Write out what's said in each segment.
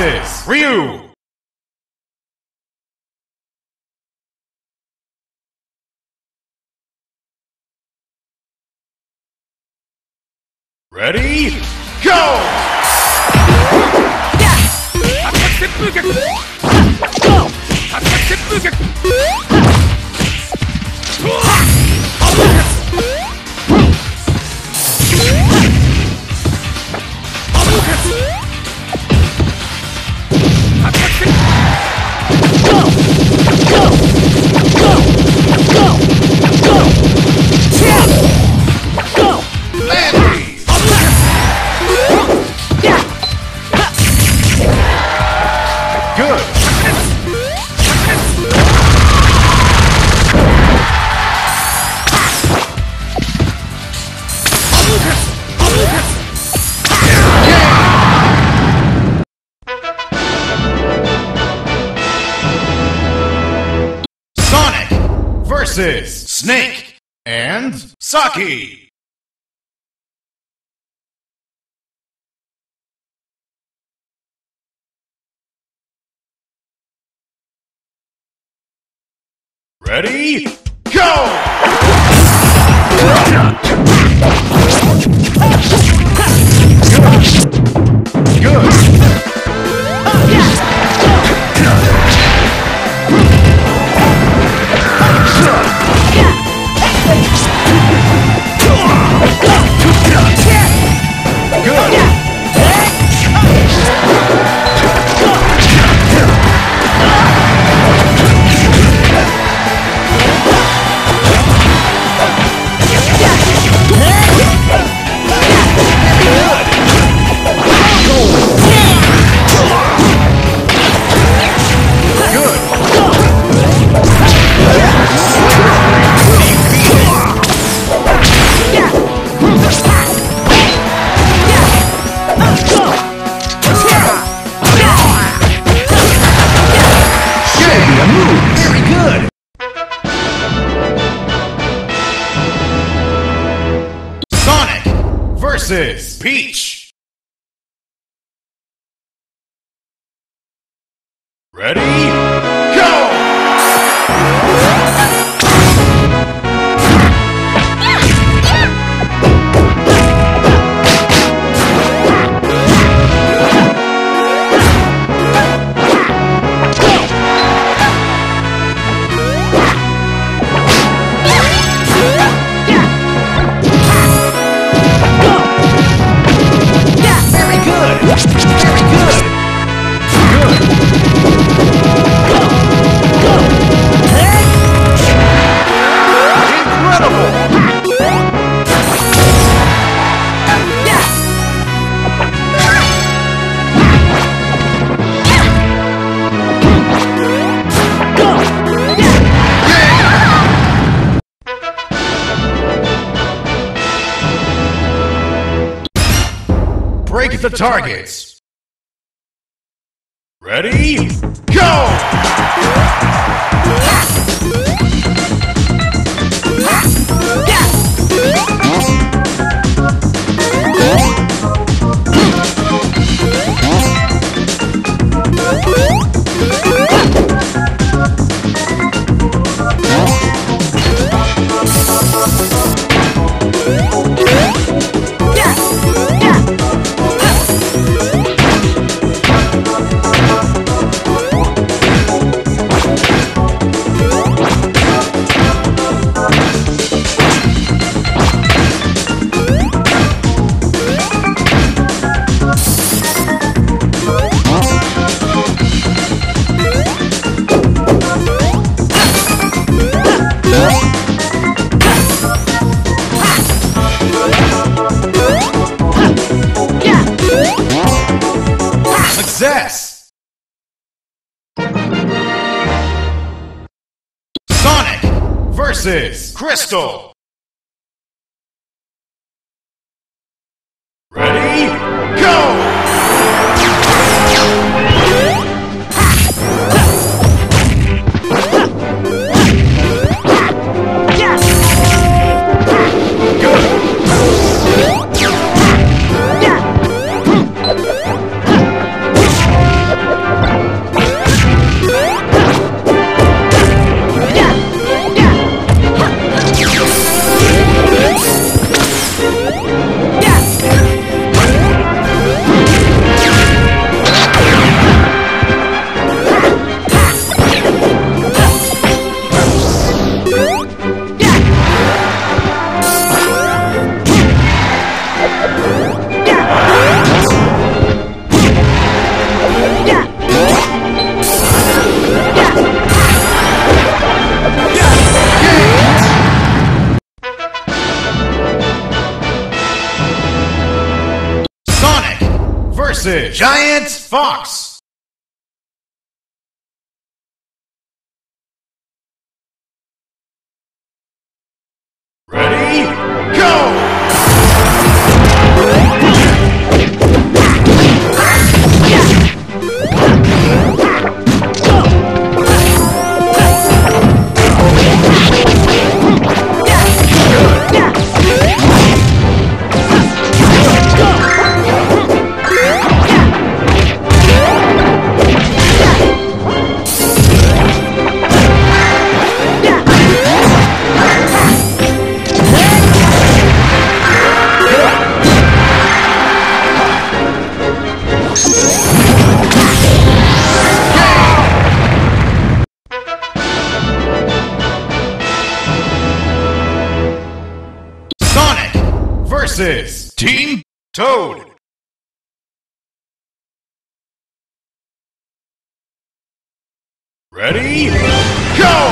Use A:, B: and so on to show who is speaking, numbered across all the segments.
A: versus Ryu. Ready? Go! Versus Snake and Saki. Ready? Go! Break the targets. Ready? Go! Versus Krystal. Ready? Go! Giant Fox. Toad Ready? Go!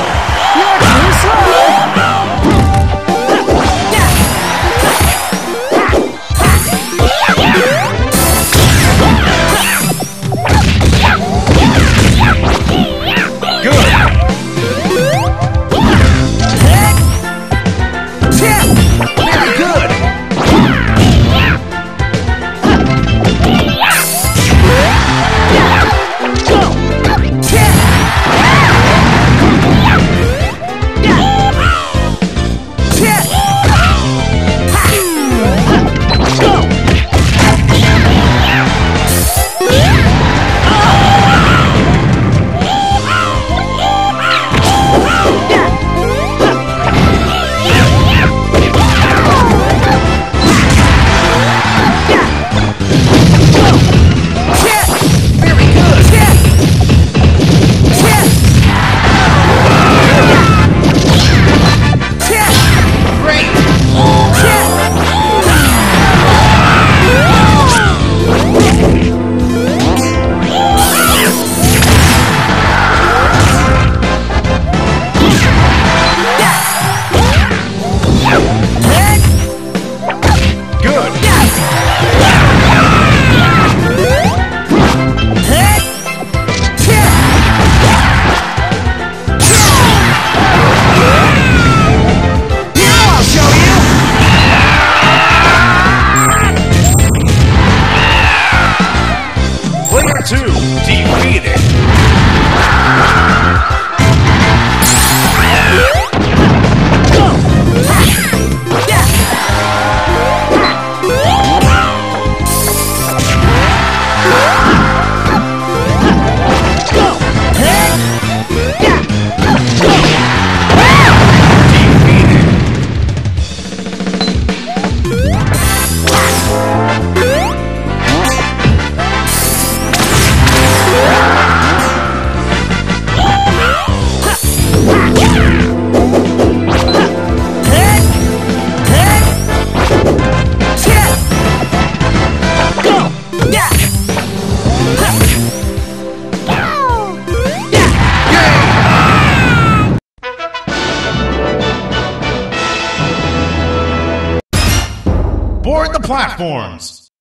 A: platforms.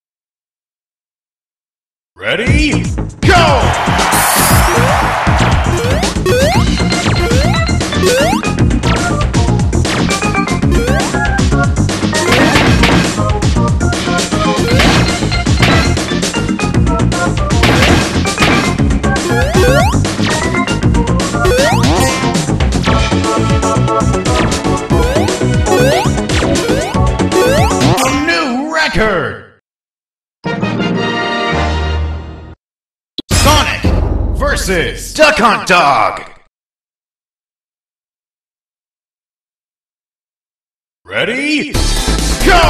A: Ready? Go! Duck Hunt Dog! Ready? Go!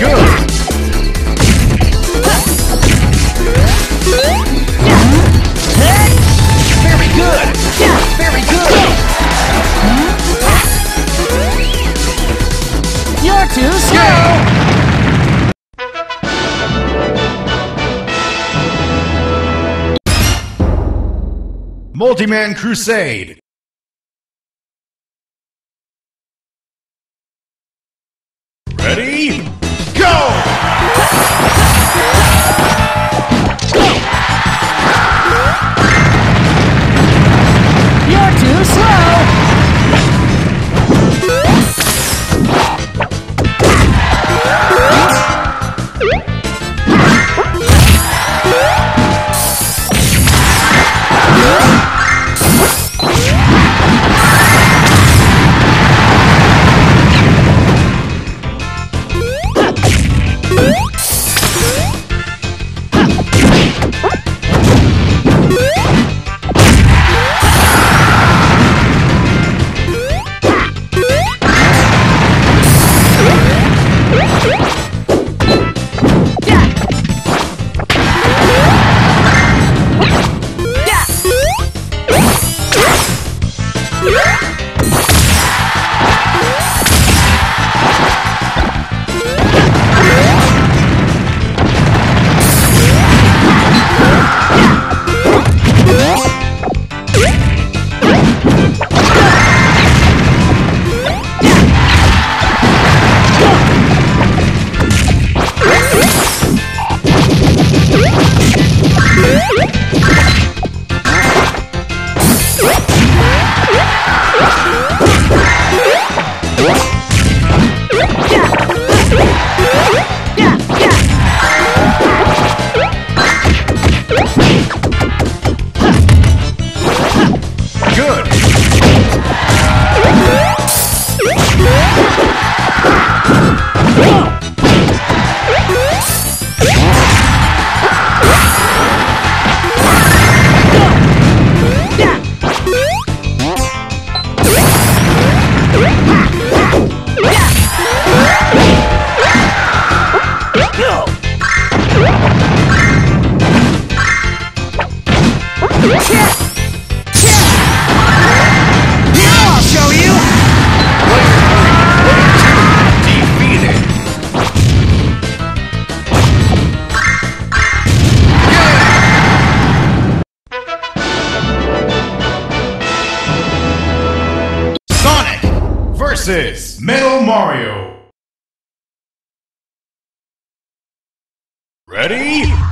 A: Good! Multi-Man Crusade Ready? Go! 6 Metal Mario. Ready?